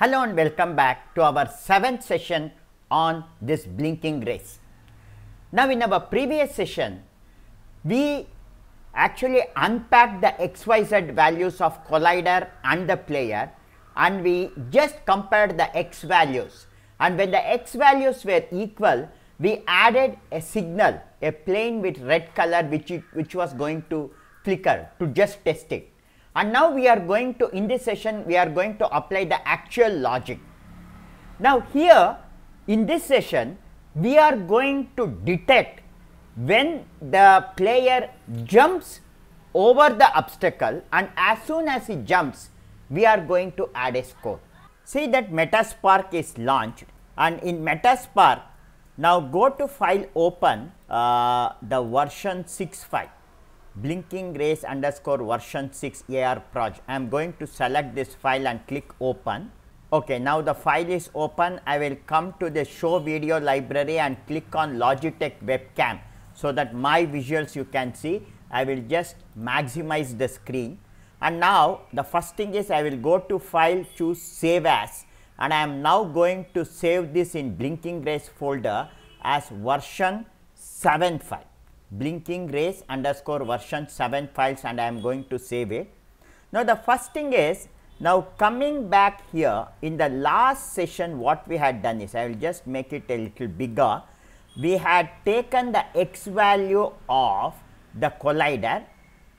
Hello and welcome back to our seventh session on this blinking race. Now, in our previous session, we actually unpacked the XYZ values of collider and the player and we just compared the X values and when the X values were equal, we added a signal, a plane with red color which, it, which was going to flicker to just test it. And now we are going to, in this session, we are going to apply the actual logic. Now here, in this session, we are going to detect when the player jumps over the obstacle and as soon as he jumps, we are going to add a score. See that Meta Spark is launched and in Meta Spark, now go to file open uh, the version 6 file blinking race underscore version 6 AR project. I am going to select this file and click open. Okay, now the file is open. I will come to the show video library and click on Logitech webcam so that my visuals you can see. I will just maximize the screen and now the first thing is I will go to file choose save as and I am now going to save this in blinking race folder as version 7 file blinking race underscore version 7 files and I am going to save it. Now, the first thing is now coming back here in the last session what we had done is I will just make it a little bigger. We had taken the x value of the collider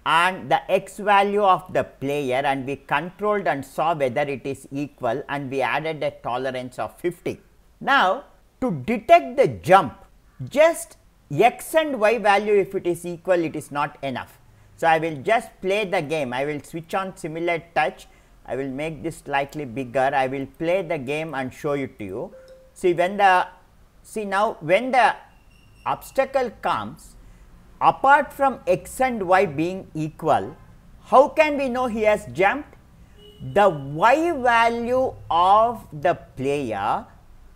and the x value of the player and we controlled and saw whether it is equal and we added a tolerance of 50. Now, to detect the jump just x and y value if it is equal it is not enough. So, I will just play the game I will switch on simulate touch I will make this slightly bigger I will play the game and show it to you. See when the see now when the obstacle comes apart from x and y being equal how can we know he has jumped? The y value of the player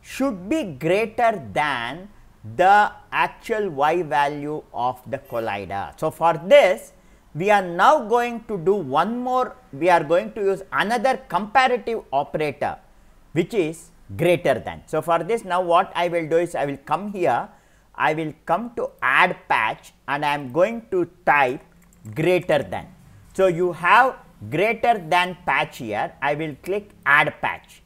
should be greater than the actual y value of the collider. So, for this we are now going to do one more we are going to use another comparative operator which is greater than. So, for this now what I will do is I will come here I will come to add patch and I am going to type greater than. So, you have greater than patch here I will click add patch.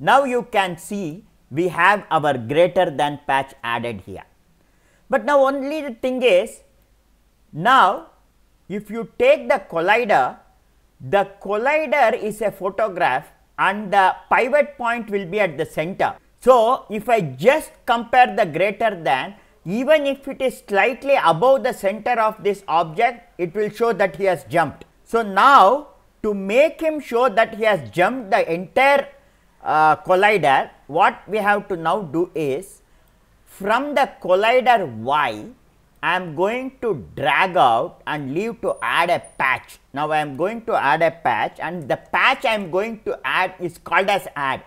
Now, you can see we have our greater than patch added here. But now only the thing is now if you take the collider the collider is a photograph and the pivot point will be at the center. So, if I just compare the greater than even if it is slightly above the center of this object it will show that he has jumped. So, now to make him show that he has jumped the entire uh, collider what we have to now do is from the collider y I am going to drag out and leave to add a patch. Now, I am going to add a patch and the patch I am going to add is called as add.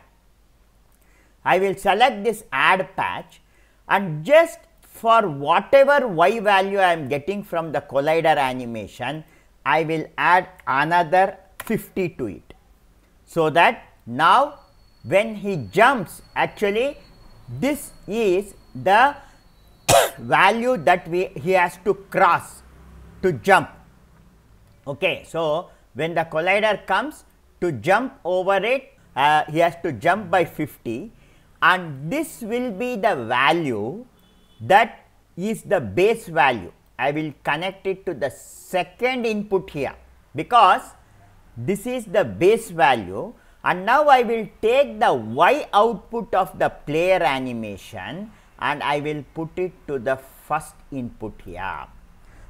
I will select this add patch and just for whatever y value I am getting from the collider animation, I will add another 50 to it. So, that now when he jumps actually this is the value that we he has to cross to jump. Okay. So, when the collider comes to jump over it uh, he has to jump by 50 and this will be the value that is the base value. I will connect it to the second input here because this is the base value and now I will take the y output of the player animation and I will put it to the first input here.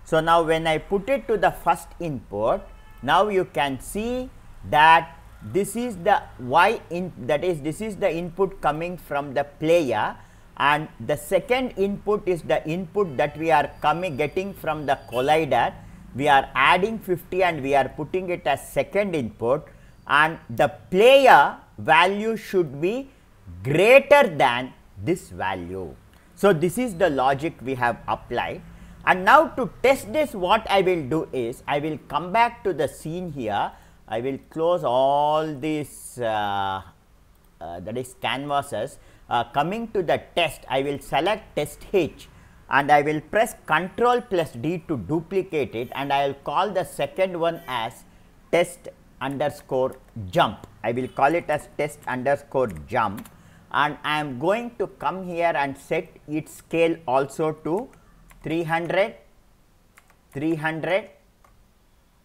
So, now when I put it to the first input, now you can see that this is the y in that is this is the input coming from the player and the second input is the input that we are coming getting from the collider. We are adding 50 and we are putting it as second input and the player value should be greater than this value. So, this is the logic we have applied. And now to test this what I will do is I will come back to the scene here. I will close all these uh, uh, that is canvases. Uh, coming to the test I will select test H. And I will press control plus D to duplicate it. And I will call the second one as test underscore jump. I will call it as test underscore jump and I am going to come here and set its scale also to 300, 300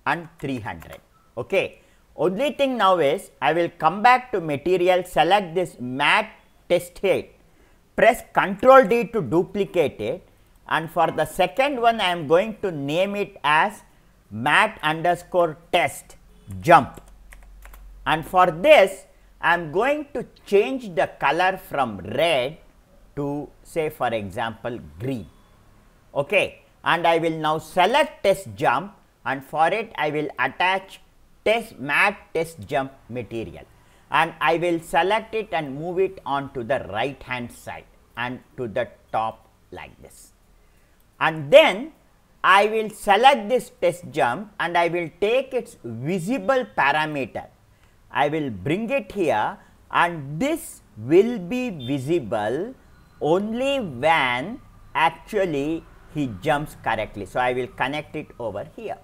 and 300. Okay. Only thing now is I will come back to material select this mat test height press ctrl D to duplicate it and for the second one I am going to name it as mat underscore test jump. And for this I am going to change the color from red to say for example green. Okay. And I will now select test jump. And for it I will attach test mat test jump material. And I will select it and move it on to the right hand side and to the top like this. And then I will select this test jump and I will take its visible parameter. I will bring it here and this will be visible only when actually he jumps correctly. So, I will connect it over here.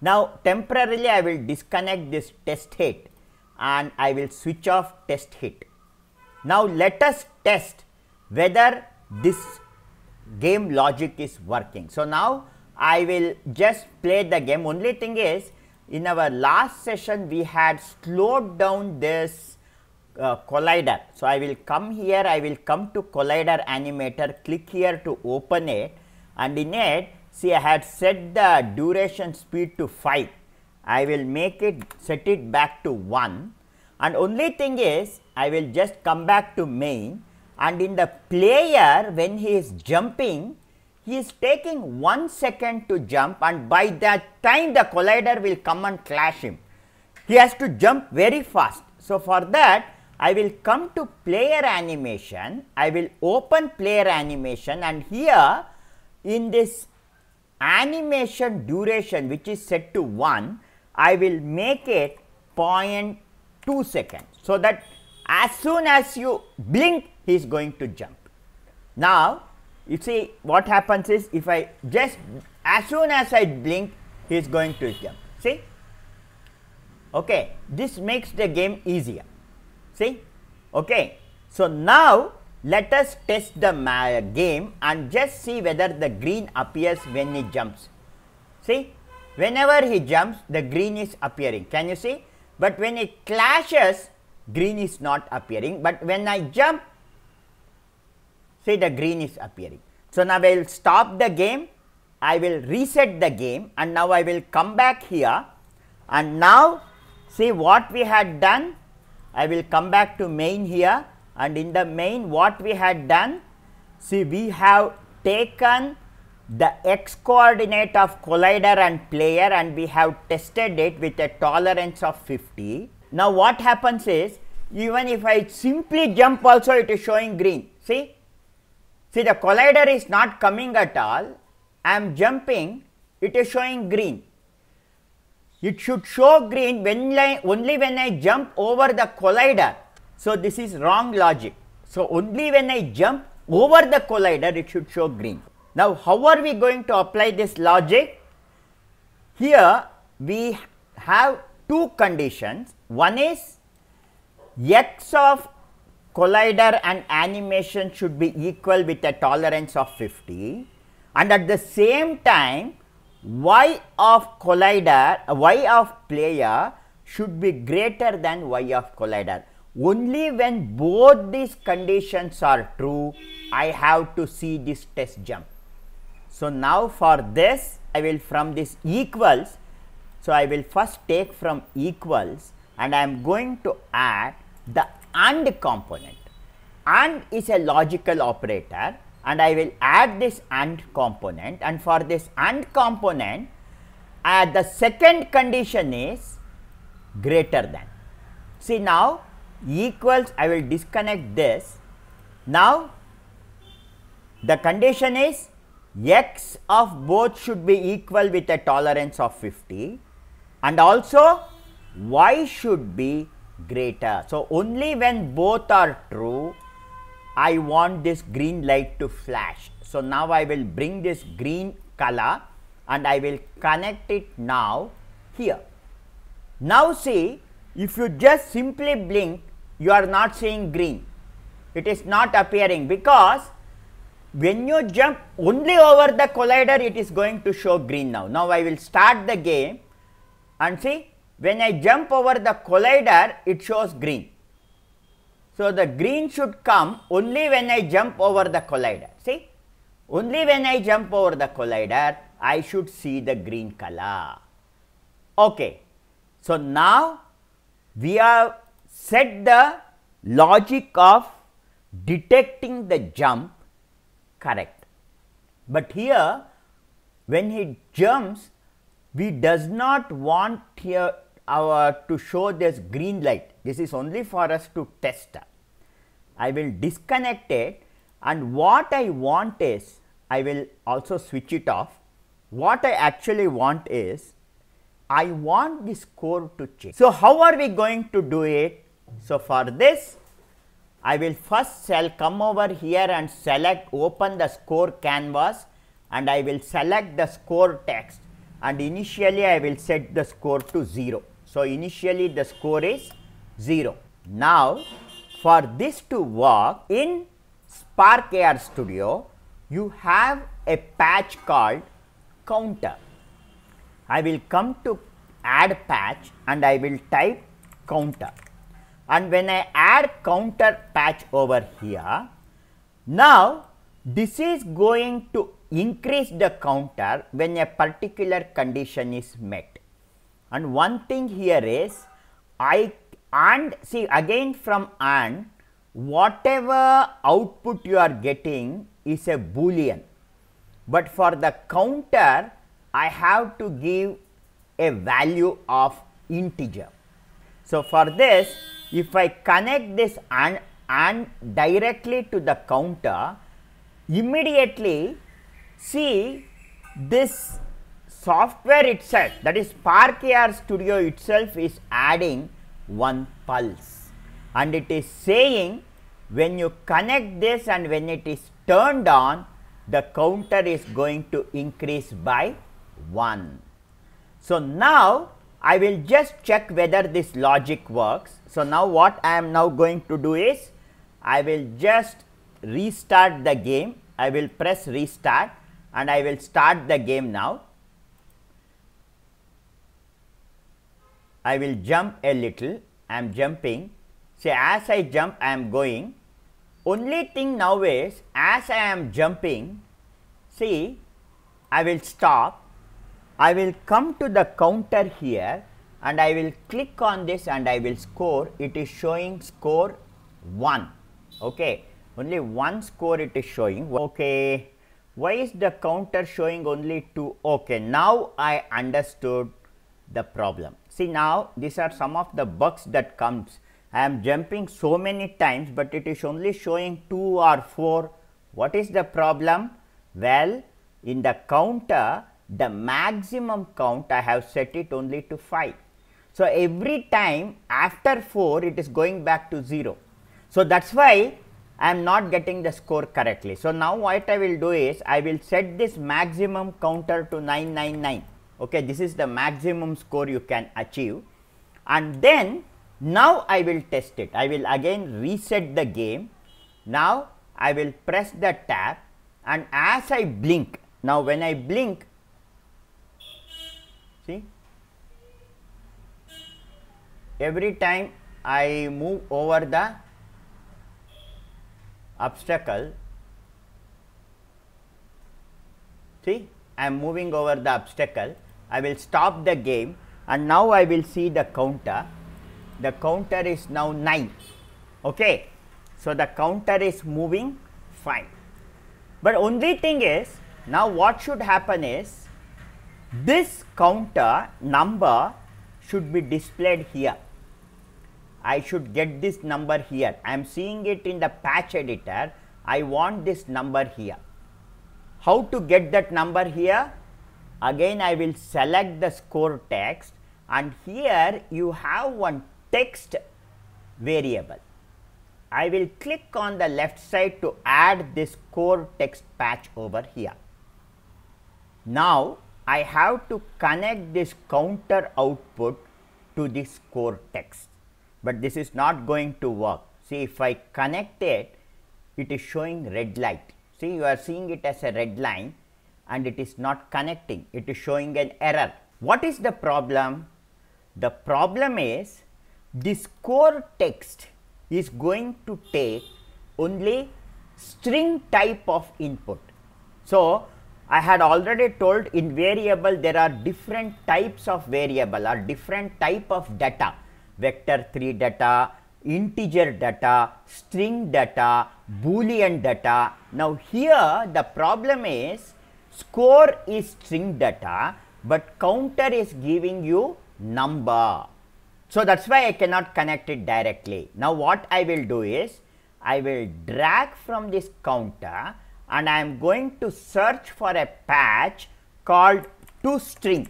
Now, temporarily I will disconnect this test hit and I will switch off test hit. Now, let us test whether this game logic is working. So, now I will just play the game only thing is in our last session we had slowed down this uh, collider. So, I will come here I will come to collider animator click here to open it and in it see I had set the duration speed to 5. I will make it set it back to 1 and only thing is I will just come back to main and in the player when he is jumping he is taking 1 second to jump and by that time the collider will come and clash him. He has to jump very fast. So, for that I will come to player animation, I will open player animation and here in this animation duration which is set to 1, I will make it 0.2 seconds. So, that as soon as you blink he is going to jump. Now, you see what happens is if I just as soon as I blink he is going to jump. See? Okay this makes the game easier. See? Okay so now let us test the game and just see whether the green appears when he jumps. See? Whenever he jumps the green is appearing. Can you see? But when it clashes green is not appearing but when I jump see the green is appearing. So, now I will stop the game, I will reset the game and now I will come back here and now see what we had done. I will come back to main here and in the main what we had done, see we have taken the x coordinate of collider and player and we have tested it with a tolerance of 50. Now, what happens is even if I simply jump also it is showing green, see See the collider is not coming at all, I am jumping, it is showing green. It should show green when I, only when I jump over the collider. So, this is wrong logic. So, only when I jump over the collider it should show green. Now, how are we going to apply this logic? Here we have two conditions. One is x of collider and animation should be equal with a tolerance of 50 and at the same time y of collider y of player should be greater than y of collider. Only when both these conditions are true, I have to see this test jump. So, now for this I will from this equals, so I will first take from equals and I am going to add the and component. And is a logical operator and I will add this AND component and for this AND component uh, the second condition is greater than. See now equals I will disconnect this. Now the condition is x of both should be equal with a tolerance of 50 and also y should be greater. So, only when both are true I want this green light to flash. So, now I will bring this green color and I will connect it now here. Now, see if you just simply blink you are not seeing green it is not appearing because when you jump only over the collider it is going to show green now. Now, I will start the game and see when I jump over the collider it shows green. So, the green should come only when I jump over the collider see only when I jump over the collider I should see the green color. Okay. So, now we have set the logic of detecting the jump correct. But here when he jumps we does not want here our to show this green light this is only for us to test. I will disconnect it and what I want is I will also switch it off. What I actually want is I want the score to change. So, how are we going to do it? So, for this I will first shall come over here and select open the score canvas and I will select the score text and initially I will set the score to 0. So, initially the score is 0. Now, for this to work in Spark AR Studio, you have a patch called counter. I will come to add patch and I will type counter and when I add counter patch over here, now this is going to increase the counter when a particular condition is met. And one thing here is I and see again from and whatever output you are getting is a boolean, but for the counter I have to give a value of integer. So, for this if I connect this and, and directly to the counter, immediately see this software itself that is Spark AR Studio itself is adding one pulse and it is saying when you connect this and when it is turned on the counter is going to increase by 1. So, now I will just check whether this logic works. So, now what I am now going to do is I will just restart the game. I will press restart and I will start the game now. I will jump a little, I am jumping. Say, as I jump I am going. Only thing now is as I am jumping, see I will stop. I will come to the counter here and I will click on this and I will score. It is showing score 1 okay. Only one score it is showing. Okay. Why is the counter showing only 2 okay. Now I understood the problem see now these are some of the bugs that comes I am jumping so many times but it is only showing 2 or 4 what is the problem well in the counter the maximum count I have set it only to 5. So, every time after 4 it is going back to 0. So, that is why I am not getting the score correctly. So, now what I will do is I will set this maximum counter to 999 okay this is the maximum score you can achieve. And then now I will test it. I will again reset the game. Now I will press the tab. And as I blink now when I blink see? Every time I move over the obstacle see? I am moving over the obstacle I will stop the game and now I will see the counter the counter is now 9 okay so the counter is moving fine but only thing is now what should happen is this counter number should be displayed here. I should get this number here. I am seeing it in the patch editor. I want this number here. How to get that number here? Again I will select the score text and here you have one text variable. I will click on the left side to add this core text patch over here. Now, I have to connect this counter output to this core text, but this is not going to work. See if I connect it, it is showing red light. See you are seeing it as a red line and it is not connecting, it is showing an error. What is the problem? The problem is this core text is going to take only string type of input. So, I had already told in variable there are different types of variable or different type of data vector 3 data, integer data, string data, boolean data. Now, here the problem is score is string data, but counter is giving you number. So, that is why I cannot connect it directly. Now, what I will do is I will drag from this counter and I am going to search for a patch called toString.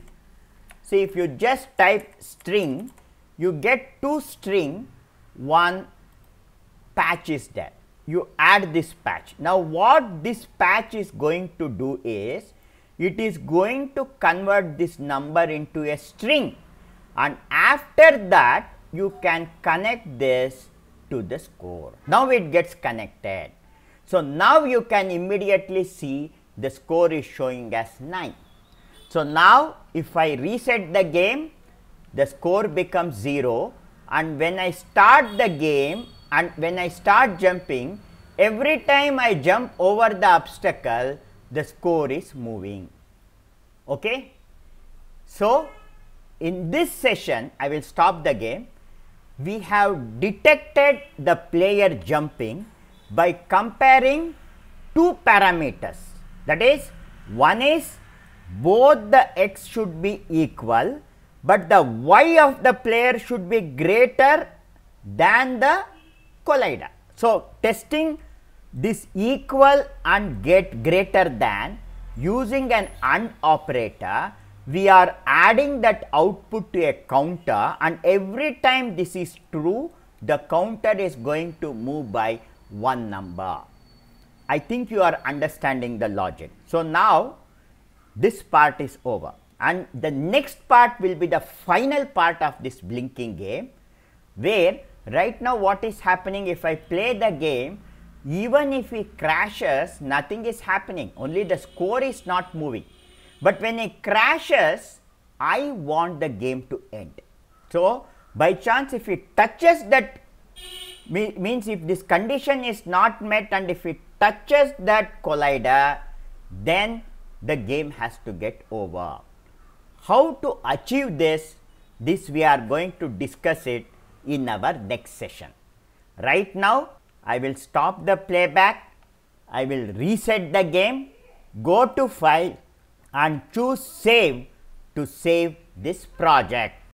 See if you just type string, you get toString, one patch is there. You add this patch. Now, what this patch is going to do is, it is going to convert this number into a string and after that you can connect this to the score. Now, it gets connected. So, now you can immediately see the score is showing as 9. So, now if I reset the game the score becomes 0 and when I start the game and when I start jumping every time I jump over the obstacle the score is moving. Okay? So, in this session I will stop the game. We have detected the player jumping by comparing two parameters that is one is both the x should be equal, but the y of the player should be greater than the collider. So, testing this equal and get greater than using an AND operator we are adding that output to a counter and every time this is true the counter is going to move by one number. I think you are understanding the logic. So, now this part is over and the next part will be the final part of this blinking game where right now what is happening if I play the game even if it crashes nothing is happening only the score is not moving but when it crashes, I want the game to end. So, by chance if it touches that means if this condition is not met and if it touches that collider, then the game has to get over. How to achieve this? This we are going to discuss it in our next session. Right now, I will stop the playback, I will reset the game, go to file and choose save to save this project.